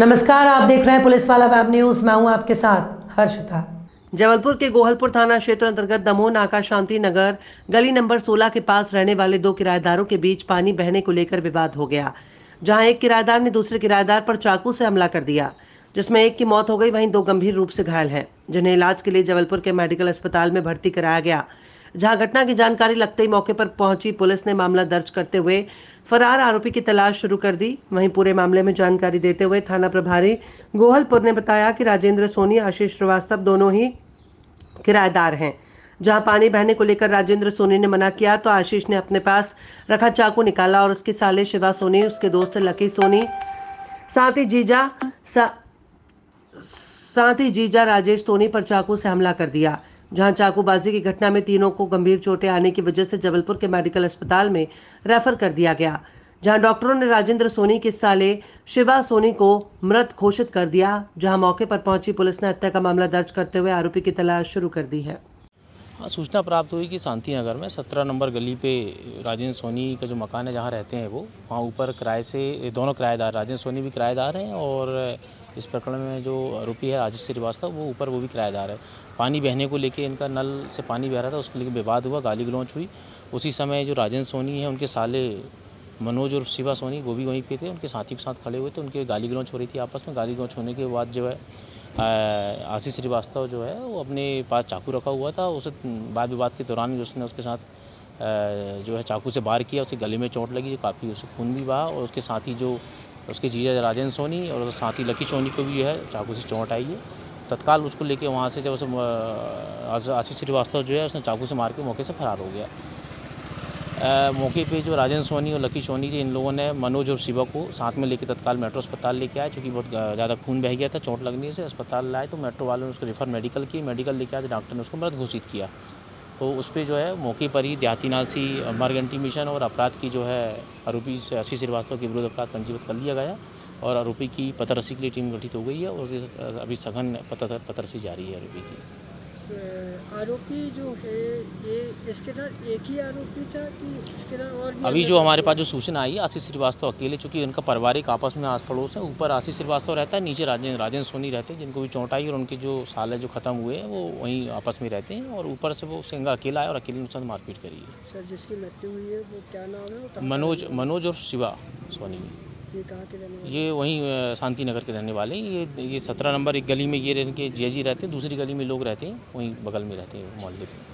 नमस्कार, आप देख रहे हैं पुलिस वाला वेब न्यूज़। मैं हूँ आपके साथ हर्षिता। जबलपुर के गोहलपुर थाना क्षेत्र अंतर्गत दमोह नाका शांति नगर, गली नंबर 16 के पास रहने वाले दो किराएदारों के बीच पानी बहने को लेकर विवाद हो गया, जहाँ एक किराएदार ने दूसरे किराएदार पर चाकू से हमला कर दिया, जिसमें एक की मौत हो गई, वहीं दो गंभीर रूप से घायल हैं, जिन्हें इलाज के लिए जबलपुर के मेडिकल अस्पताल में भर्ती कराया गया, जहाँ घटना की जानकारी लगते ही मौके पर पहुँची पुलिस ने मामला दर्ज करते हुए फरार आरोपी की तलाश शुरू कर दी। वहीं पूरे मामले में जानकारी देते हुए थाना प्रभारी गोहलपुर ने बताया कि राजेंद्र सोनी आशीष श्रीवास्तव दोनों ही किराएदार हैं। जहाँ पानी बहने को लेकर राजेंद्र सोनी ने मना किया तो आशीष ने अपने पास रखा चाकू निकाला और उसके साले शिवा सोनी उसके दोस्त लकी सोनी साथ ही जीजा सा, साथ ही जीजा राजेश सोनी पर चाकू से हमला कर दिया। जहाँ चाकूबाजी की घटना में तीनों को गंभीर चोटें आने की वजह से जबलपुर के मेडिकल अस्पताल में रेफर कर दिया गया, जहाँ डॉक्टरों ने राजेंद्र सोनी के साले शिवा सोनी को मृत घोषित कर दिया, जहाँ मौके पर पहुँची पुलिस ने हत्या का मामला दर्ज करते हुए आरोपी की तलाश शुरू कर दी है। हाँ सूचना प्राप्त हुई कि शांति नगर में सत्रह नंबर गली पे राजेंद्र सोनी का जो मकान है, जहाँ रहते हैं वो, वहाँ ऊपर किराए से, दोनों किराएदार, राजेंद्र सोनी भी किराएदार हैं और इस प्रकरण में जो आरोपी है राजेश श्रीवास्तव, वो ऊपर वो भी किराएदार है। पानी बहने को लेके इनका नल से पानी बह रहा था, उसको लेकर विवाद हुआ, गाली गलौच हुई। उसी समय जो राजेंद्र सोनी है, उनके साले मनोज और शिवा सोनी, वो भी वहीं पे थे। उनके साथी के साथ खड़े हुए थे, उनके गाली गलौच हो रही थी आपस में। गाली गलौच होने के बाद जो है आशीष श्रीवास्तव जो है, वो अपने पास चाकू रखा हुआ था। उसे वाद विवाद के दौरान उसने उसके साथ जो है चाकू से वार किया, उसके गले में चोट लगी काफ़ी उसे खून भी बहा और उसके साथ ही जो उसके जीजा राजेंद्र सोनी और साथ लकी सोनी को भी जो है चाकू से चोट आई है। तत्काल उसको लेके वहाँ से जब उसे आशीष श्रीवास्तव जो है उसने चाकू से मार के मौके से फरार हो गया। अ, मौके पे जो राजेंद्र सोनी और लकी सोनी थे इन लोगों ने मनोज और शिवा को साथ में लेके तत्काल मेट्रो अस्पताल लेके आए चूँकि बहुत ज़्यादा खून बह गया था चोट लगने से अस्पताल लाए तो मेट्रो वालों ने उसको रेफर मेडिकल की मेडिकल लेके आए तो डॉक्टर ने उसको मृत घोषित किया। तो उस पर जो है मौके पर ही देहाती नासी मर्ग मिशन और अपराध की जो है आरोपी अशी श्रीवास्तव के विरुद्ध अपराध पंजीबद्ध कर लिया गया और आरोपी की पतरसी के लिए टीम गठित हो गई है और अभी सघन पतरसी जारी है आरोपी की। आरोपी जो है ये इसके साथ एक ही आरोपी था कि इसके साथ और भी अभी जो हमारे पास जो सूचना आई है आशीष श्रीवास्तव अकेले चूँकि उनका पारिवारिक आपस में आस पड़ोस है ऊपर आशीष श्रीवास्तव रहता है नीचे राजेंद्र राजेंद्र सोनी रहते हैं जिनको भी चोट आई और उनके जो साल है जो ख़त्म हुए हैं वो वहीं आपस में रहते हैं और ऊपर से वो सिंगा अकेला है और अकेले साथ मारपीट करी है। सर जिसकी मृत्यु हुई है वो क्या नाम है? मनोज मनोज और शिवा सोनी? ये ये वहीं शांति नगर के रहने वाले ये ये सत्रह नंबर एक गली में ये रहने के जिया जी रहते हैं, दूसरी गली में लोग रहते हैं, वहीं बगल में रहते हैं मोहल्ले पे